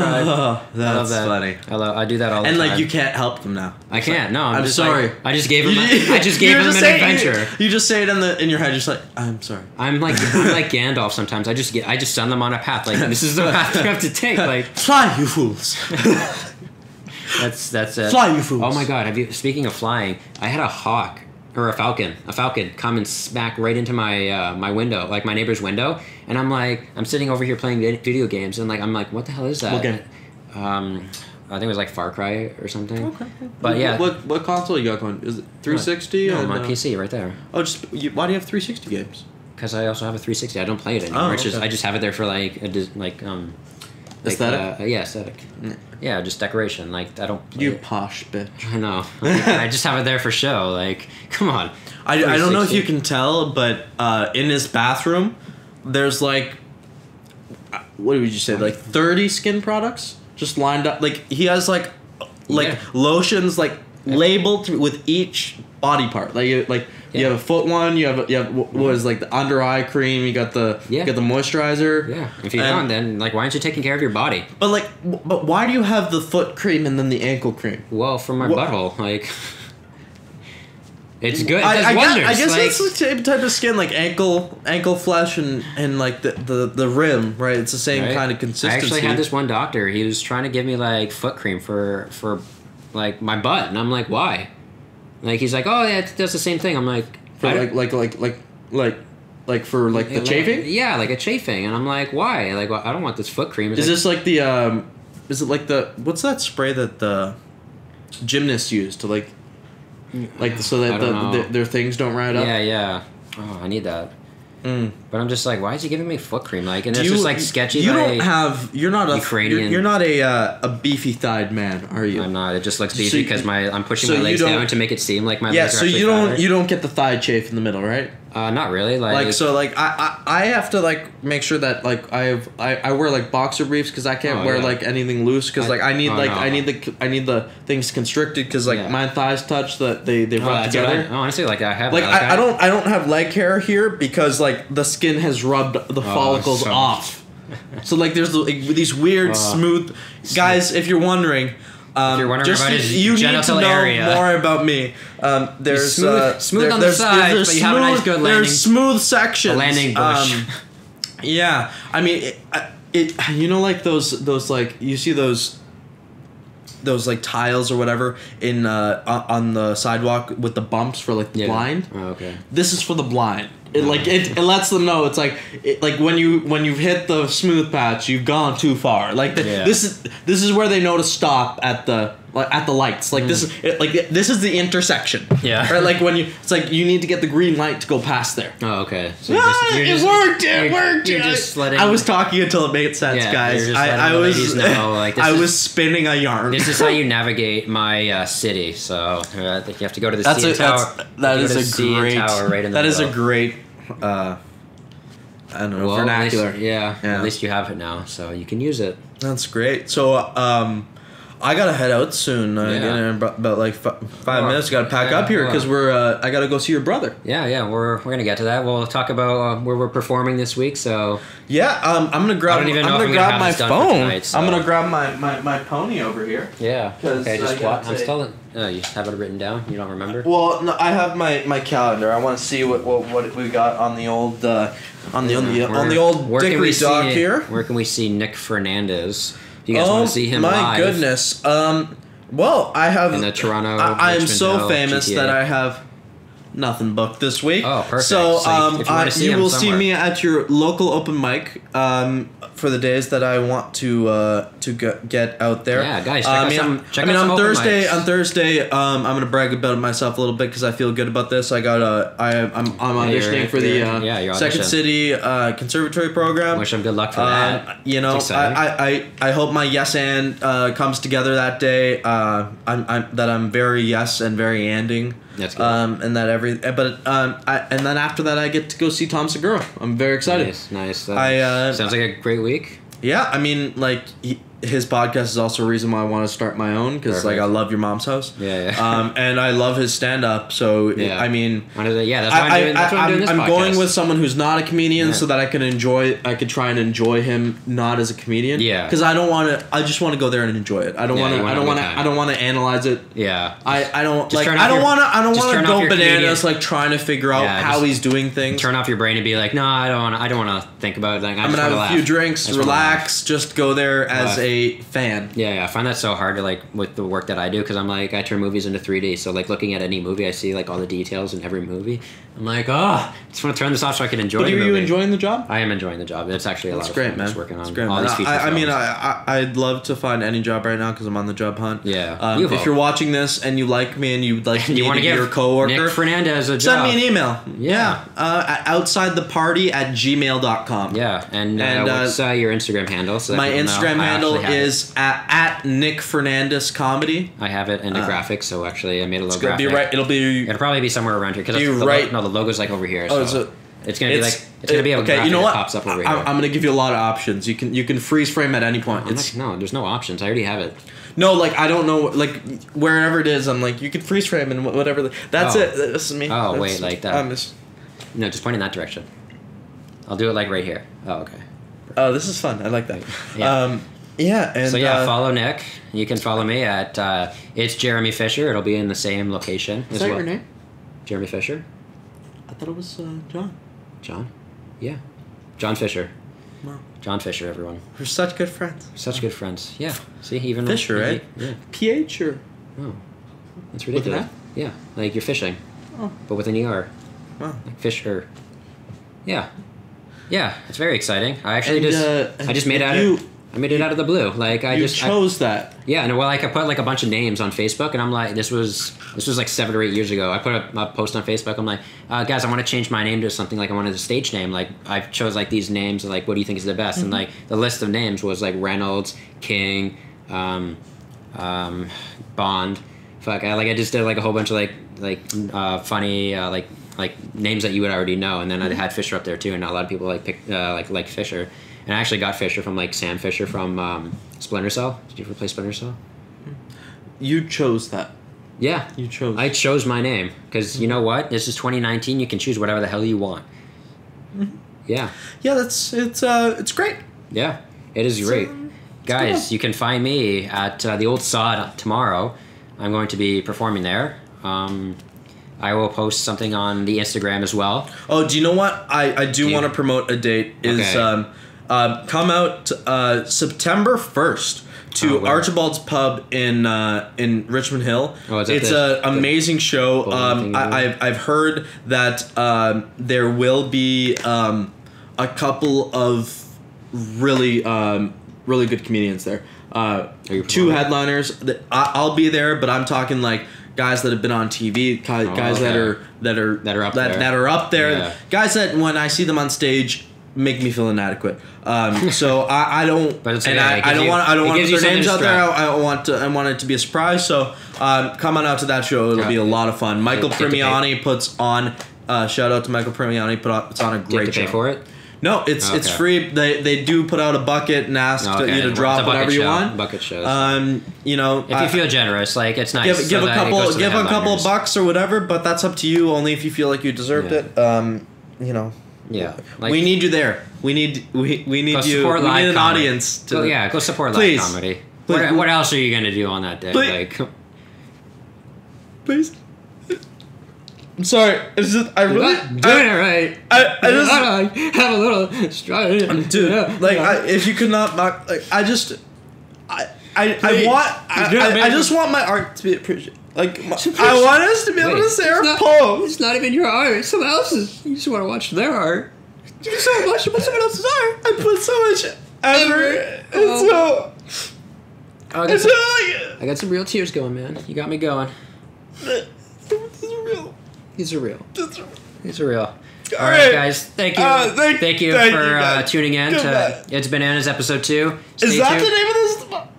drive. Oh, I love that's that. funny. I, love, I do that all the And time. And like you can't help them now. I can't. No, I'm, I'm just sorry. like- I just gave them. I just gave You're them an saying- adventure. You, just say it in the in your head, just like I'm sorry. I'm like I'm like Gandalf sometimes. I just get I just send them on a path. Like this is the path you have to take. Like Fly, you fools. that's that's it. Fly, you fools. Oh my god! Have you? Speaking of flying, I had a hawk or a falcon, a falcon come and smack right into my uh, my window, like my neighbor's window, and I'm like I'm sitting over here playing vid- video games, and like I'm like, what the hell is that? What game? Um, I think it was like Far Cry or something. But yeah. What what console you got going? Is it 360? No, and, my uh, PC right there. Oh, just you, why do you have 360 games? Because I also have a 360. I don't play it anymore. Oh, it's just. I just have it there for like a like um like, Aesthetic? uh, yeah, aesthetic. Yeah, just decoration. Like I don't. You it. posh bitch. I know. I just have it there for show. Like, come on. I, I don't know if you can tell, but uh, in his bathroom, there's like, uh, what would you say, like 30 skin products just lined up. Like he has like, like Yeah. lotions like labeled with each body part. Like you, like you have a foot one. You have a, you have what mm-hmm. what is like the under eye cream. You got the Yeah. you got the moisturizer. Yeah. If you And- don't, then like, why aren't you taking care of your body? But like, but why do you have the foot cream and then the ankle cream? Well, from my Wha- butthole, like. It's good. It I, does I guess, wonders. I guess like, it's the same type of skin, like ankle, ankle flesh, and and like the the, the rim, right? It's the same right? kind of consistency. I actually had this one doctor. He was trying to give me like foot cream for for like my butt, and I'm like, why? Like he's like, oh yeah, it does the same thing. I'm like, for like like like like like like for like the like- chafing. Yeah, like a chafing, and I'm like, why? Like, well, I don't want this foot cream. It's Is like, this like the um is it like the what's that spray that the gymnasts use to like like so that the, the, their things don't ride up? Yeah, yeah. Oh, I need that. Mm. But I'm just like, why is he giving me foot cream? Like, and Do it's you, just like sketchy. You don't have. You're not a Ukrainian- You're, you're not a uh, a beefy thighed man, are you? I'm not. It just looks beefy because my I'm pushing so my legs down to make it seem like my yeah. legs are So you don't fatter. you don't get the thigh chafe in the middle, right? Uh, not really. Like, Like so, like I, I I have to like make sure that like I have I, I wear like boxer briefs because I can't Oh, wear yeah. like anything loose because like I need oh, like no. I need the I need the things constricted because like Yeah. my thighs touch that they they Oh, rub together. I, oh, honestly, like I have. Like that. I, I don't I don't have leg hair here because like the skin has rubbed the follicles Oh, so- off. So like there's like, these weird Oh. smooth guys. If you're wondering, um, you're wondering just about his you need to genital know area. more about me. Um, there's smooth- uh, smooth on the sides, but you have a nice good landing- There's smooth sections. A landing bush. Um, yeah, I mean it, it. You know, like those those like you see those those like tiles or whatever in uh on- on the sidewalk with the bumps for like the Yeah. blind Oh, okay. this is for the blind. It like it, it lets them know it's like it, like when you when you've hit the smooth patch, you've gone too far. Like the, Yeah. this is this is where they know to stop at the like at the lights. Like this is it, like this is the intersection. Yeah. Right. Like when you it's like you need to get the green light to go past there. Oh, okay. So you're Ah, just- you're it just- worked! It you're- worked! You're I- just letting. I was talking until it made sense, Yeah, guys. you're just I, I the was ladies know, like, this I is- was spinning a yarn. This is how you navigate my uh, city. So uh, you have to go to the That's CN a Tower. that's, that you is go to a great Tower right in the that is a great uh I don't know Well, at least- vernacular. yeah, Yeah. At least you have it now, so you can use it. That's great. So, um, I gotta head out soon. Uh, Yeah. in about, about like f- five minutes. Gotta pack yeah, up here well. because we're. Uh, I gotta go see your brother. Yeah, yeah. We're we're gonna get to that. We'll talk about uh, where we're performing this week. So Yeah. Um, I'm gonna grab. I don't even I'm know gonna I'm gonna grab have my phone. tonight, so- I'm gonna grab my, my, my pony over here. yeah. 'Cause Okay, I just what? I'm still. Oh, you have it written down. You don't remember? Well, no, I have my, my calendar. I want to see what, what what we got on the old uh, on the on the, on the old where Dickory dock see, here. Where can we see Nick Fernandes? Do you guys oh want to see him my live? goodness. Um. Well, I have. In the Toronto, I, I am so Hill, famous GTA. that I have nothing booked this week. Oh, perfect. So, um, you I- you will see me at your local open mic um, for the days that I want to uh, to go, get out there. Yeah, guys, check Uh, out I mean, some- I mean, on Thursday. On Thursday, um, I'm gonna brag about myself a little bit because I feel good about this. I got a. I I'm I'm auditioning for the uh, yeah, Second. City uh, Conservatory program. Wish him good luck for Um, that. you know, I. I, I, hope my yes and uh, comes together that day. Uh, I'm, I'm that I'm very yes and very anding. That's good. Um, and that every but um, I, and then after that I get to go see Tom Segura. I'm very excited. Nice, nice. That I, uh, sounds like a great week. Yeah, I mean, like his podcast is also a reason why I want to start my own because like I love your mom's house. Yeah, yeah. Um, and I love his stand up. So Yeah. I mean. Yeah, that's why I, am doing, that's why I'm, doing this am podcast. going with someone who's not a comedian Yeah. so that I can enjoy I could try and enjoy him not as a comedian. Yeah. Because I don't want to I just want to go there and enjoy it. I don't Yeah, want to I don't want to. I don't want to analyze it. Yeah. I, I don't Just like I don't want to I don't want to go bananas comedian- like trying to figure out how he's doing things. Turn off your brain and be like, no, I don't want. I don't want to think about it. Like, I'm gonna have a few drinks, wanna relax, just go there as Laugh. Fan. Yeah, yeah, I find that so hard to like with the work that I do because I'm like I turn movies into 3D. So like looking at any movie, I see like all the details in every movie. I'm like, oh, I just want to turn this off so I can enjoy. But are you enjoying the job? I am enjoying the job. It's actually a That's lot of great, fun. man. Just working on great, all man. these feature I, I mean. I, I I'd love to find any job right now because I'm on the job hunt. Yeah. Um, You if hope. you're watching this and you like me and you'd like me you want to give your coworker, Nick Fernandes a send me an email. Yeah. Uh, at outside the party at gmail.com. Yeah, and, And, uh, uh, what's uh, your Instagram handle? So My Instagram handle actually have it. is at, at Nick Fernandes Comedy. I have it in the uh, graphics, so actually I made a It's little gonna be right. It'll be. It'll probably be somewhere around here because you no, the logo's like over here. Oh, so is it's gonna be like it's gonna be a okay. You know what? pops up over I, here. I'm gonna give you a lot of options. You can you can freeze frame at any point. It's like, no, there's no options. I already have it. no like I don't know like wherever it is. I'm like you can freeze frame and whatever. the- That's Oh. it. This is me. Oh, That's- wait, like that. I'm just, No, just point in that direction. I'll do it like right here. Oh, okay. oh, this is fun. I like that. Yeah. Um, yeah. And so yeah, uh, follow Nick. You can follow me at uh, it's Jeremy Fisher. It'll be in the same location. Is as that well. your name? Jeremy Fisher. I thought it was uh, John. John. Yeah. John Fisher. Wow. John Fisher. Everyone. We're such good friends. Such good friends. Yeah. See, even Fisher, he- right? Yeah. PH or Oh, that's ridiculous. F? Yeah, like you're fishing, Oh. but with an er. wow. Like Fisher. Yeah. Yeah, it's very exciting. I actually And, just uh, I just made out you. It. I made it out of the blue. Like I you just I- chose that. yeah, and well, like I put like a bunch of names on Facebook, and I'm like, this was this was like seven or eight years ago. I put a, a post on Facebook. I'm like, uh, guys, I want to change my name to something like I wanted a stage name. Like I chose like these names. Like, what do you think is the best? And like the list of names was like Reynolds, King, um, um, Bond. Fuck, I like I just did like a whole bunch of like like uh, funny uh, like like names that you would already know, and then I had Fisher up there too, and a lot of people like pick uh, like like Fisher, and I actually got Fisher from like Sam Fisher from um, Splinter Cell. Did you ever play Splinter Cell? You chose that. Yeah, You chose. I chose my name because you know what? This is 2019. You can choose whatever the hell you want. Yeah, yeah, that's it's uh it's great. yeah, it is great. Guys, you can find me at uh, the Old Sod tomorrow. I'm going to be performing there. Um, I will post something on the Instagram as well. Oh, do you know what? I, I do Do want to promote a date. Is Okay. um, um, come out uh, September first to Oh. Archibald's Pub in uh, in Richmond Hill. Oh, it's an amazing show. Um, I, I've I've heard that um, there will be um, a couple of really um, really good comedians there. Uh, two headliners. that- I, I'll be there, but I'm talking like guys that have been on TV, guys, Oh, guys that are that are That are up that, there. that are up there. Yeah. Guys that when I see them on stage make me feel inadequate. Um, so I, I don't But and okay. I, I don't you- want I don't want to put you their names out there. I, I want to I want it to be a surprise. So um, come on out to that show. It'll be a lot of fun. Michael Get. Premiani puts on. Uh, shout out to Michael Premiani. Put on, puts on a great have to pay show. for it? No, it's it's free. They they do put out a bucket and ask Okay. you to drop whatever you show. want. Bucket shows. Um, you know, if you I- feel generous, like it's nice. give so give a couple goes to the give a couple bucks or whatever, but that's up to you. Only if you feel like you deserved Yeah. it. Um, you know, Yeah, like, we need you there. We need we, we need you. We need an comedy. audience. To, Go, yeah, go support Please. live comedy. Please. What, what else are you gonna do on that day? Please. Like, please. I'm sorry. It's just I really doing it right. I, I just I have a little struggle. dude like I, if you could not knock like I just I I, I want I, I, I just want my art to be appreciated. Like my, I want us to be able Wait, to say our not- poems. It's not even your art. It's someone else's. You just want to watch their art. You so much about someone else's art. I put so much effort. It's so Oh, I, got some, like I got some real tears going, man. You got me going. this is real. These are real. This is real. These are real. All All right, right. guys. Thank you. Uh, thank- thank you thank for you, uh, tuning in to. It's Bananas episode two. Stay Is that tuned. the name of this?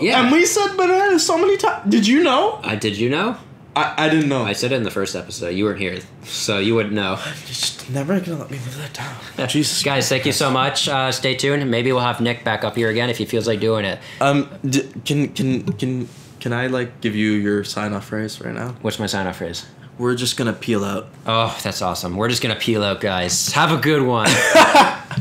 Yeah. And we said banana so many times. Did you know? I did you know? I, I didn't know. I said it in the first episode. You weren't here, so you wouldn't know. You're just never gonna let me live that down. Jesus. Guys, thank you so much. Uh, stay tuned. Maybe we'll have Nick back up here again if he feels like doing it. Um, d- can can can can I like give you your sign off phrase right now? What's my sign off phrase? We're just gonna peel out. Oh, that's awesome. We're just gonna peel out, guys. Have a good one.